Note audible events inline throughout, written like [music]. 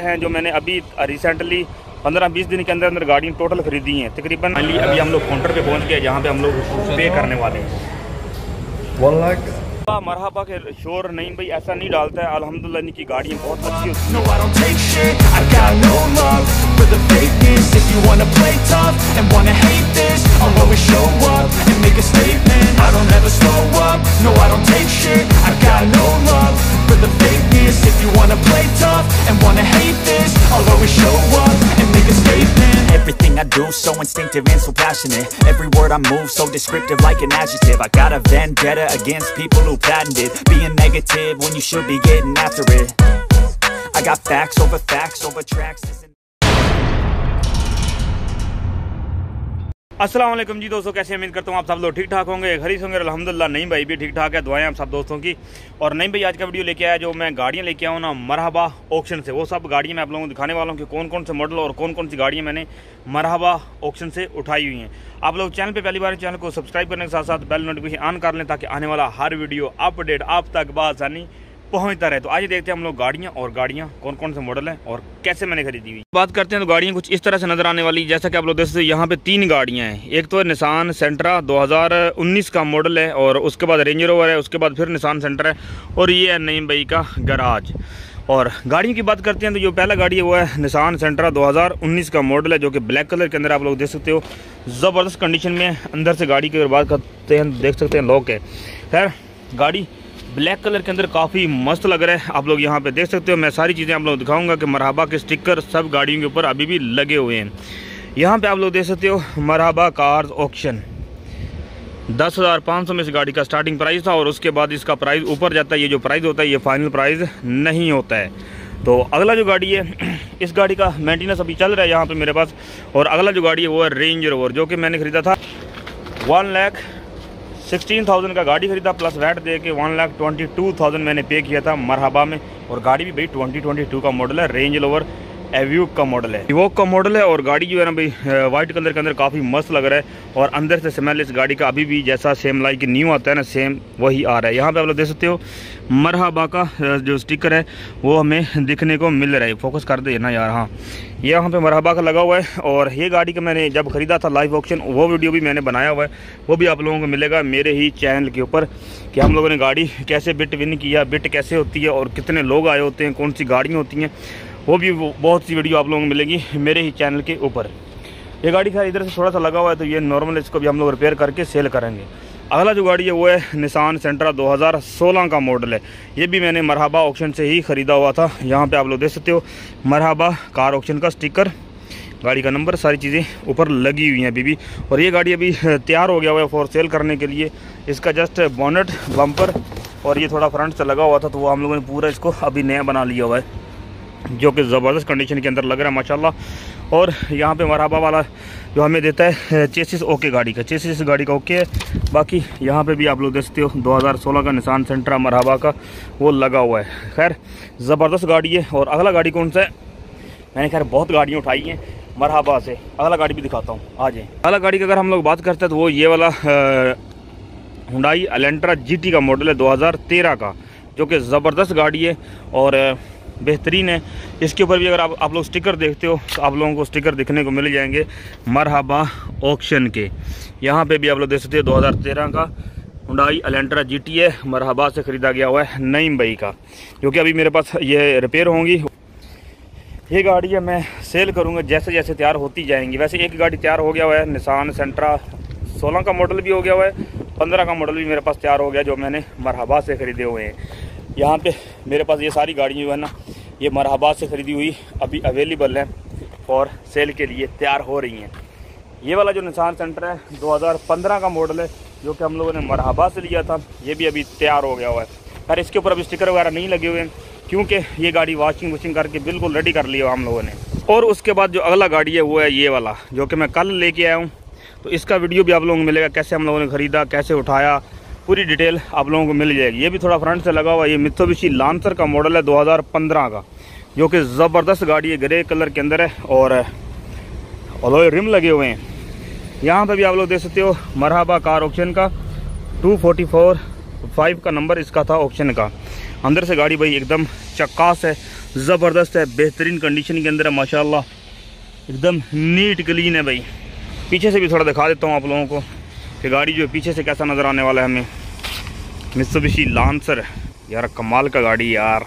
हैं जो मैंने अभी रिसेंटली पंद्रह बीस दिन के अंदर अंदर गाड़ियाँ टोटल खरीदी हैं। तकरीबन अभी हम लोग काउंटर पे पहुँच गए जहाँ पे हम लोग पे करने वाले हैं। वन लाख मरहबा के शोर नहीं भाई ऐसा नहीं डालता है। अलहमदिल्ला इनकी गाड़ियाँ बहुत अच्छी होती No, do so instinctive and so passionate. Every word I move so descriptive like an adjective. I got a vendetta against people who patented being negative when you should be getting after it. I got facts over facts over tracks. वालेकुम जी दोस्तों, कैसे उम्मीद करता हूँ आप सब लोग ठीक ठाक होंगे खरीद होंगे, अल्हम्दुलिल्लाह, नहीं भाई, भी ठीक ठाक है। दुआएँ आप सब दोस्तों की। और नहीं भाई, आज का वीडियो लेके आया जो मैं गाड़ियाँ लेके आऊँ ना, मरहबा ऑप्शन से। वो सब गाड़ियाँ मैं आप लोगों को दिखाने वाला हूँ कि कौन कौन से मॉडल और कौन कौन सी गाड़ियाँ मैंने मरहबा ऑप्शन से उठाई हुई हैं। आप लोग चैनल पर पहली बार चैनल को सब्सक्राइब करने के साथ साथ बेल नोटिफिकेशन ऑन कर लें ताकि आने वाला हर वीडियो अपडेट आप तक बासानी पहुँचता रहे। तो आज देखते हैं हम लोग गाड़ियाँ और गाड़ियाँ कौन कौन से मॉडल हैं और कैसे मैंने खरीदी हुई। बात करते हैं तो गाड़ियाँ कुछ इस तरह से नज़र आने वाली। जैसा कि आप लोग देख सकते यहाँ पे तीन गाड़ियाँ हैं। एक तो है निशान सेंट्रा 2019 का मॉडल है और उसके बाद रेंज रोवर है, उसके बाद फिर निशान सेंटर है और ये है नईम भाई का गराज और गाड़ियों की बात करते हैं तो जो पहला गाड़ी है वो है निशान सेंट्रा 2019 का मॉडल है, जो कि ब्लैक कलर के अंदर आप लोग देख सकते हो। ज़बरदस्त कंडीशन में अंदर से गाड़ी की अगर बात करते हैं, देख सकते हैं लॉक है। खैर, गाड़ी ब्लैक कलर के अंदर काफ़ी मस्त लग रहा है। आप लोग यहाँ पे देख सकते हो, मैं सारी चीज़ें आप लोग दिखाऊँगा कि मरहबा के स्टिकर सब गाड़ियों के ऊपर अभी भी लगे हुए हैं। यहाँ पे आप लोग देख सकते हो, मरहबा कार्स ऑक्शन दस हज़ार पाँच सौ में इस गाड़ी का स्टार्टिंग प्राइस था और उसके बाद इसका प्राइस ऊपर जाता है, ये जो प्राइस होता है, ये फाइनल प्राइस नहीं होता है। तो अगला जो गाड़ी है, [clears throat] इस गाड़ी का मेंटेनेंस अभी चल रहा है यहाँ पे मेरे पास और अगला जो गाड़ी है वो है रेंज रोवर जो कि मैंने ख़रीदा था वन लैख सिक्सटीन थाउज़ेंड का गाड़ी खरीदा, प्लस वैट दे के one lakh twenty two thousand मैंने पे किया था मरहबा में, और गाड़ी भी भाई ट्वेंटी ट्वेंटी टू का मॉडल है, रेंज लोवर। एव्यूक का मॉडल है। इवोक का मॉडल है और गाड़ी जो है ना भाई वाइट कलर के अंदर काफ़ी मस्त लग रहा है और अंदर से स्मेल इस गाड़ी का अभी भी जैसा सेम लाइक न्यू आता है ना सेम वही आ रहा है। यहाँ पे आप लोग देख सकते हो, मरहबा का जो स्टिकर है, वो हमें दिखने को मिल रहा है। फोकस कर दे ना यार हाँ। ये यहाँ पे मरहबा का लगा हुआ है और ये गाड़ी का मैंने जब ख़रीदा था लाइव ऑप्शन वो वीडियो भी मैंने बनाया हुआ है। वो भी आप लोगों को मिलेगा मेरे ही चैनल के ऊपर कि हम लोगों ने गाड़ी कैसे बिट विन किया बिट कैसे होती है और कितने लोग आए होते हैं, कौन सी गाड़ियाँ होती हैं। वो भी बहुत सी वीडियो आप लोगों को मिलेगी मेरे ही चैनल के ऊपर। ये गाड़ी खैर इधर से थोड़ा सा लगा हुआ है तो ये नॉर्मल इसको भी हम लोग रिपेयर करके सेल करेंगे। अगला जो गाड़ी है, वो है निशान सेंट्रा 2016 का मॉडल है। ये भी मैंने मरहबा ऑप्शन से ही ख़रीदा हुआ था। यहाँ पे आप लोग देख सकते हो, मरहबा कार ऑप्शन का स्टिकर गाड़ी का नंबर सारी चीज़ें ऊपर लगी हुई हैं अभी भी। और ये गाड़ी अभी तैयार हो गया हुआ है फॉर सेल करने के लिए। इसका जस्ट बॉनेट बम्पर और ये थोड़ा फ्रंट से लगा हुआ था तो वो हम लोगों ने पूरा इसको अभी नया बना लिया हुआ है। जो कि ज़बरदस्त कंडीशन के अंदर लग रहा है, माशाल्लाह। और यहाँ पे मरहबा वाला जो हमें देता है चेसिस ओके गाड़ी का। चेसिस गाड़ी का ओके है। बाकी यहाँ पे भी आप लोग देखते हो 2016 का निशान सेंट्रा मरहबा का वो लगा हुआ है। खैर, ज़बरदस्त गाड़ी है और अगला गाड़ी कौन सा है? मैंने खैर बहुत गाड़ियाँ उठाई हैं मरहबा से। अगला गाड़ी भी दिखाता हूँ। आ जाए। अगला गाड़ी की अगर हम लोग बात करते हैं तो वो ये वाला हुडाई अलेंट्रा जीटी का मॉडल है 2013 का, जो कि ज़बरदस्त गाड़ी है और बेहतरीन है। इसके ऊपर भी अगर आप आप लोग स्टिकर देखते हो तो आप लोगों को स्टिकर दिखने को मिल जाएँगे मरहबा ऑक्शन के। यहाँ पे भी आप लोग देख सकते हो 2013 का हुडाई अलेंट्रा जी टी है मरहबा से ख़रीदा गया हुआ है नईम भाई का, जो कि अभी मेरे पास ये रिपेयर होंगी। ये गाड़ी है, मैं सेल करूँगा, जैसे जैसे तैयार होती जाएँगी। वैसे एक गाड़ी तैयार हो गया हुआ है निशान सेंट्रा सोलह का मॉडल भी हो गया हुआ है, पंद्रह का मॉडल भी मेरे पास तैयार हो गया, जो मैंने मरहबा से ख़रीदे हुए हैं। यहाँ पे मेरे पास ये सारी गाड़ियाँ जो है ना, ये मरहबा से ख़रीदी हुई अभी अवेलेबल है और सेल के लिए तैयार हो रही हैं। ये वाला जो निशान सेंटर है 2015 का मॉडल है, जो कि हम लोगों ने मरहबा से लिया था, ये भी अभी तैयार हो गया हुआ है। खैर, इसके ऊपर अभी स्टिकर वगैरह नहीं लगे हुए हैं, क्योंकि ये गाड़ी वॉशिंग वॉशिंग करके बिल्कुल रेडी कर लिया हम लोगों ने। और उसके बाद जो अगला गाड़ी है, वो है ये वाला, जो कि मैं कल लेके आया हूँ। तो इसका वीडियो भी आप लोगों को मिलेगा, कैसे हम लोगों ने ख़रीदा, कैसे उठाया पूरी डिटेल आप लोगों को मिल जाएगी। ये भी थोड़ा फ्रंट से लगा हुआ, ये मिथोबिशी लांसर का मॉडल है 2015 का, जो कि ज़बरदस्त गाड़ी है ग्रे कलर के अंदर है और अलोए रिम लगे हुए हैं। यहाँ पर भी आप लोग देख सकते हो मरहबा कार ऑप्शन का 244 फाइव का नंबर इसका था ऑप्शन का। अंदर से गाड़ी भाई एकदम चक्कास है, ज़बरदस्त है, बेहतरीन कंडीशन के अंदर है, माशाल्लाह। एकदम नीट क्लीन है भाई। पीछे से भी थोड़ा दिखा देता हूँ आप लोगों को कि गाड़ी जो पीछे से कैसा नज़र आने वाला है हमें। मित्सुबिशी लांसर यार, कमाल का गाड़ी यार।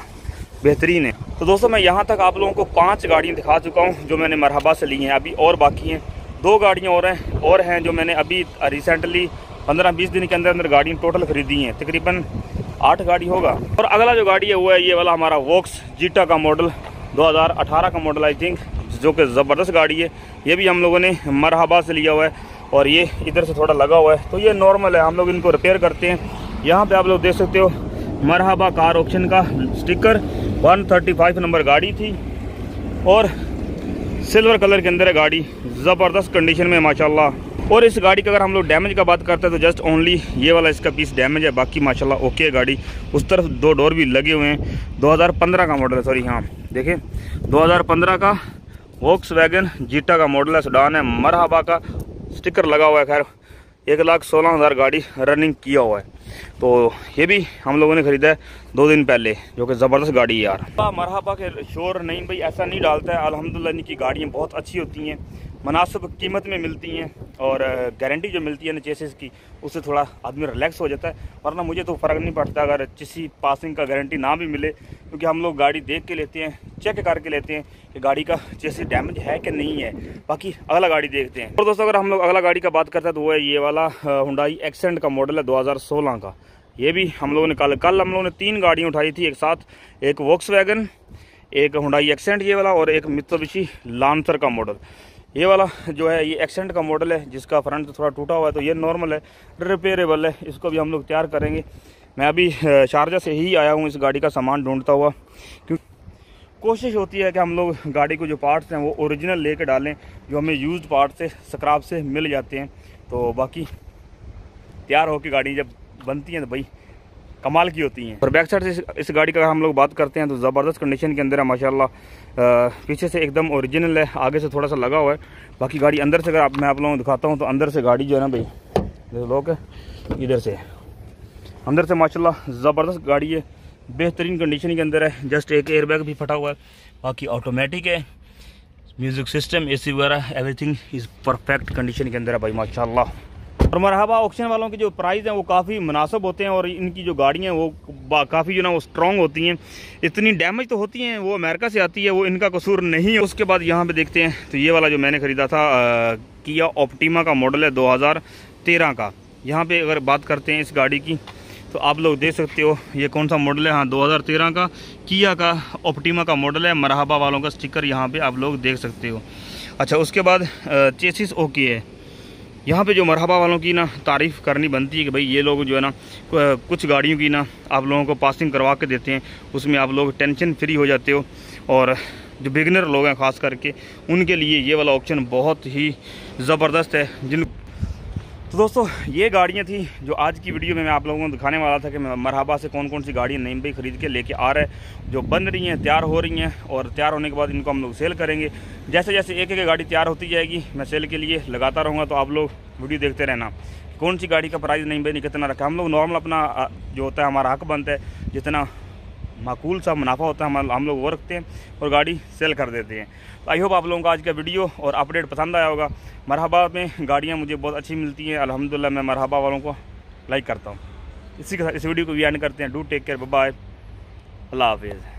बेहतरीन है। तो दोस्तों, मैं यहाँ तक आप लोगों को पाँच गाड़ियाँ दिखा चुका हूँ, जो मैंने मरहबा से ली हैं। अभी और बाकी हैं। दो गाड़ियाँ और हैं और हैं जो मैंने अभी रिसेंटली पंद्रह बीस दिन के अंदर अंदर गाड़ियाँ टोटल खरीदी हैं। तकरीबन आठ गाड़ी होगा। और अगला जो गाड़ी है, वो है ये वाला हमारा वोक्स जीटा का मॉडल 2018 का मॉडल आई थिंक जो कि ज़बरदस्त गाड़ी है। ये भी हम लोगों ने मरहबा से लिया हुआ है, और ये इधर से थोड़ा लगा हुआ है। तो ये नॉर्मल है, हम लोग इनको रिपेयर करते हैं। यहाँ पे आप लोग देख सकते हो मरहबा कार ऑप्शन का स्टिकर 135 नंबर गाड़ी थी और सिल्वर कलर के अंदर है गाड़ी, ज़बरदस्त कंडीशन में माशाल्लाह। और इस गाड़ी का अगर हम लोग डैमेज का बात करते हैं तो जस्ट ओनली ये वाला इसका पीस डैमेज है, बाकी माशाल्लाह ओके है गाड़ी। उस तरफ़ दो डोर भी लगे हुए हैं। 2015 का मॉडल है सॉरी हाँ देखें। 2015 का वोक्स वैगन जीटा का मॉडल है सुडान है, मरहबा का स्टिकर लगा हुआ है, खैर। एक लाख सोलह हज़ार गाड़ी रनिंग किया हुआ है। तो ये भी हम लोगों ने ख़रीदा है दो दिन पहले, जो कि ज़बरदस्त गाड़ी है यार। मरहबा के शोर नहीं भाई, ऐसा नहीं डालता है। अलहमदिल्ला इनकी गाड़ियाँ बहुत अच्छी होती हैं, मुनासिब कीमत में मिलती हैं, और गारंटी जो मिलती है ना चेसिस की, उससे थोड़ा आदमी रिलैक्स हो जाता है। वरना मुझे तो फ़र्क नहीं पड़ता, अगर किसी पासिंग का गारंटी ना भी मिले क्योंकि हम लोग गाड़ी देख के लेते हैं चेक करके लेते हैं कि गाड़ी का जैसे डैमेज है कि नहीं है। बाकी अगला गाड़ी देखते हैं। और दोस्तों, अगर हम लोग अगला गाड़ी का बात करते हैं तो वो है ये वाला हुडाई एक्सेंट का मॉडल है दो हज़ार सोलह का। ये भी हम लोगों ने कल कल हम लोगों ने तीन गाड़ियाँ उठाई थी, एक साथ, एक वॉक्स एक हुडाई एक्सेंट ये वाला और एक मित्रोबिशी लांसर का मॉडल ये वाला जो है, ये एक्सेंट का मॉडल है, जिसका फ्रंट थोड़ा टूटा हुआ है तो ये नॉर्मल है रिपेयरेबल है, इसको भी हम लोग तैयार करेंगे। मैं अभी शारजा से ही आया हूँ, इस गाड़ी का सामान ढूंढता हुआ। क्योंकि कोशिश होती है कि हम लोग गाड़ी को जो पार्ट्स हैं, वो ओरिजिनल लेके डालें, जो हमें यूज़ पार्ट से स्क्रैप से मिल जाते हैं। तो बाकी, तैयार होकर गाड़ी जब बनती हैं तो भाई, कमाल की होती हैं। और बैक साइड से इस गाड़ी का हम लोग बात करते हैं तो ज़बरदस्त कंडीशन के अंदर है, माशाल्लाह। पीछे से एकदम ओरिजिनल है, आगे से थोड़ा सा लगा हुआ है। बाकी गाड़ी अंदर से अगर आप, मैं आप लोगों को दिखाता हूँ तो अंदर से गाड़ी जो है ना भाई लोग इधर से। अंदर से माशाल्लाह ज़बरदस्त गाड़ी है। बेहतरीन कंडीशन के अंदर है। जस्ट एक एयरबैग भी फटा हुआ है। बाकी ऑटोमेटिक है। म्यूज़िक सिस्टम ए सी वगैरह एवरीथिंग इज़ परफेक्ट कंडीशन के अंदर है भाई, माशाल्लाह। और मरहबा ऑक्शन वालों के जो प्राइस हैं, वो काफ़ी मुनासब होते हैं और इनकी जो गाड़ियाँ वो काफ़ी जो ना, वो स्ट्रॉन्ग होती हैं। इतनी डैमेज तो होती हैं, वो अमेरिका से आती है, वो इनका कसूर नहीं है। उसके बाद यहाँ पे देखते हैं तो ये वाला जो मैंने ख़रीदा था किया ऑप्टीमा का मॉडल है 2013 का। यहाँ पे अगर बात करते हैं इस गाड़ी की तो आप लोग देख सकते हो, ये कौन सा मॉडल है? हाँ 2013 का किया का ऑप्टीमा का मॉडल है। मरहबा वालों का स्टिकर यहाँ पे आप लोग देख सकते हो। अच्छा उसके बाद चेसिस ओके है। यहाँ पे जो मरहबा वालों की ना तारीफ़ करनी बनती है कि भाई ये लोग जो है ना कुछ गाड़ियों की ना आप लोगों को पासिंग करवा के देते हैं। उसमें आप लोग टेंशन फ्री हो जाते हो। और जो बिगनर लोग हैं, ख़ास करके, उनके लिए ये वाला ऑप्शन बहुत ही ज़बरदस्त है। जिन तो दोस्तों, ये गाड़ियाँ थी जो आज की वीडियो में मैं आप लोगों को दिखाने वाला था कि मरहबा से कौन कौन सी गाड़ियाँ नई भाई ख़रीद के लेके आ रहे जो बन रही हैं, तैयार हो रही हैं और तैयार होने के बाद इनको हम लोग सेल करेंगे। जैसे जैसे एक एक गाड़ी तैयार होती जाएगी, मैं सेल के लिए लगाता रहूँगा तो आप लोग वीडियो देखते रहना। कौन सी गाड़ी का प्राइस नहीं भाई कितना रखा? हम लोग नॉर्मल अपना जो होता है, हमारा हक बनता है, जितना माकूल सा मुनाफा होता है, हम लोग वो रखते हैं और गाड़ी सेल कर देते हैं। तो आई होप आप लोगों का आज का वीडियो और अपडेट पसंद आया होगा। मरहबा में गाड़ियाँ मुझे बहुत अच्छी मिलती हैं। अलहमदिल्ला मैं मरहबा वालों को लाइक करता हूँ। इसी के साथ इस वीडियो को भी एंड करते हैं। डू टेक केयर बाय अल्लाह हाफिज़।